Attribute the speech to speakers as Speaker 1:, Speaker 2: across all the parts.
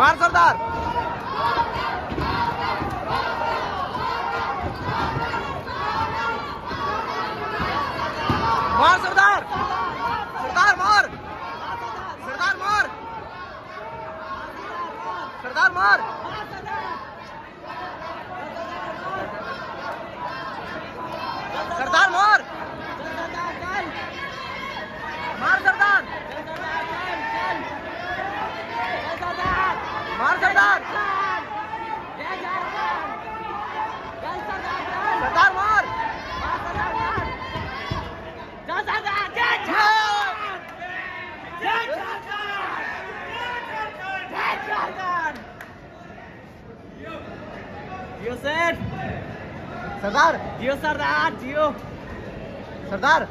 Speaker 1: मार सरदार। मार सरदार। सरदार मार। सरदार मार। सरदार मार सरदार मार मार सरदार मार सरदार। सरदार मार।
Speaker 2: जियो सर
Speaker 1: सरदार।
Speaker 2: जियो सरदार। जियो
Speaker 1: सरदार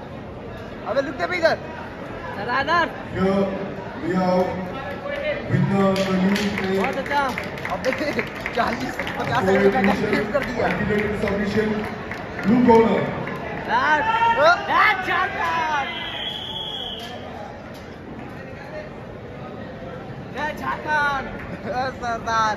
Speaker 1: अबे लुक दे भी इधर।
Speaker 2: सरदार
Speaker 3: Here we are winner the new play
Speaker 2: बहुत अच्छा
Speaker 1: अबे चालीस पचास
Speaker 3: for
Speaker 1: सेकंड का
Speaker 3: exhibition,
Speaker 1: टाइम कर दिया
Speaker 3: candidate submission, blue corner.
Speaker 2: Dad,
Speaker 1: ओ,
Speaker 2: Dad, Jharkhand! Jai Jharkhand!
Speaker 1: सरदार